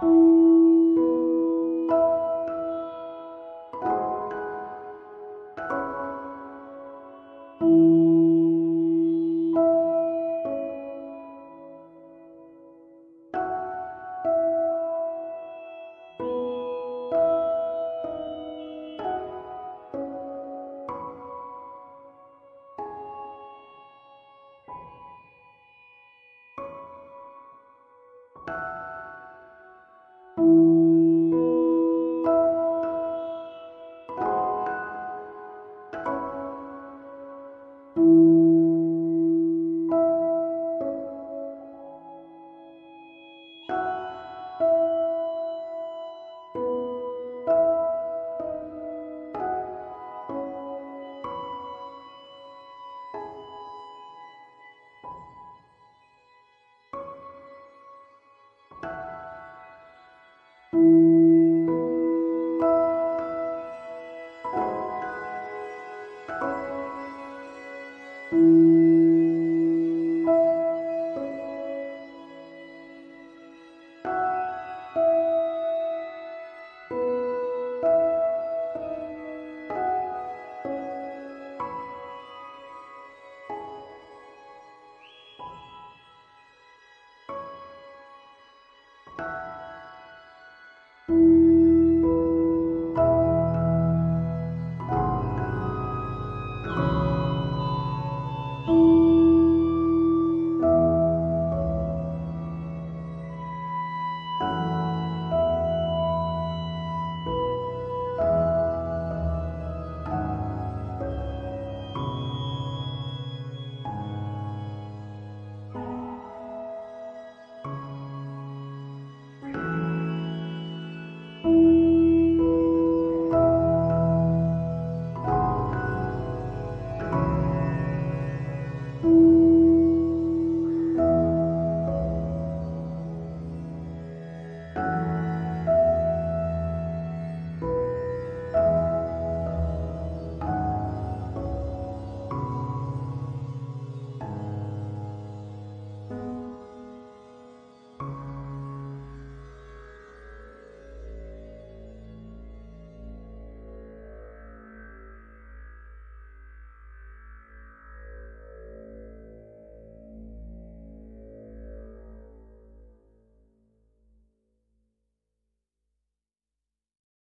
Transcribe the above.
Thank you.。You